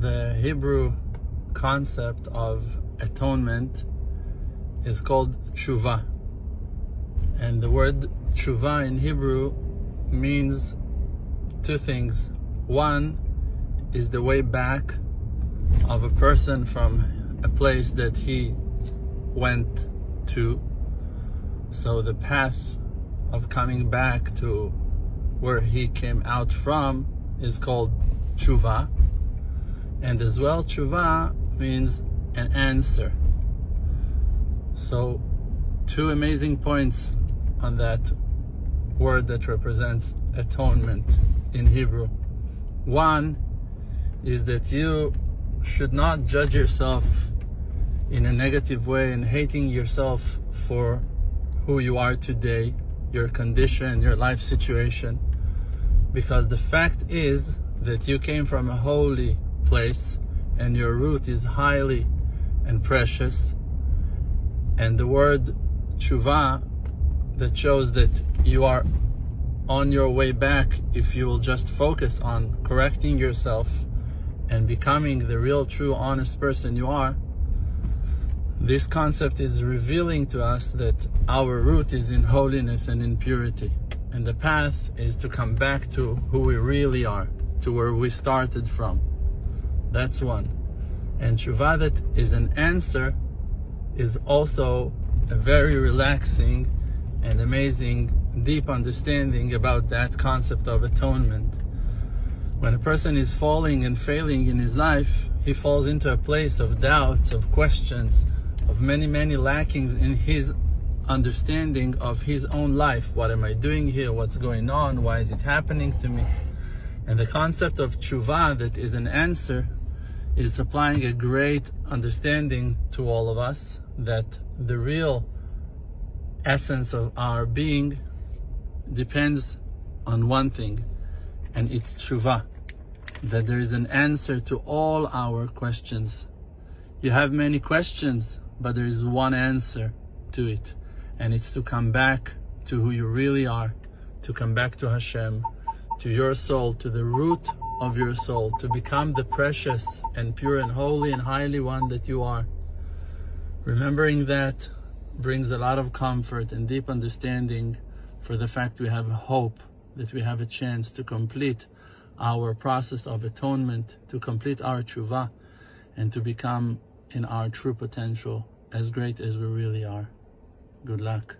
the Hebrew concept of atonement is called tshuva. And the word tshuva in Hebrew means two things. One is the way back of a person from a place that he went to. So the path of coming back to where he came out from is called tshuva. And as well, tshuva means an answer. So, two amazing points on that word that represents atonement in Hebrew. One is that you should not judge yourself in a negative way and hating yourself for who you are today, your condition, your life situation. Because the fact is that you came from a holy place and your root is highly and precious. And the word tshuva that shows that you are on your way back if you will just focus on correcting yourself and becoming the real, true, honest person you are. This concept is revealing to us that our root is in holiness and in purity. And the path is to come back to who we really are, to where we started from. That's one. And tshuva is an answer is also a very relaxing and amazing deep understanding about that concept of atonement. When a person is falling and failing in his life, he falls into a place of doubts, of questions, of many, many lackings in his understanding of his own life. What am I doing here? What's going on? Why is it happening to me? And the concept of tshuva that is an answer is supplying a great understanding to all of us that the real essence of our being depends on one thing, and it's tshuva. That there is an answer to all our questions. You have many questions, but there is one answer to it, and it's to come back to who you really are, to come back to Hashem, to your soul, to the root of your soul, to become the precious and pure and holy and highly one that you are. Remembering that brings a lot of comfort and deep understanding for the fact we have hope that we have a chance to complete our process of atonement, to complete our tshuva, and to become in our true potential as great as we really are. Good luck.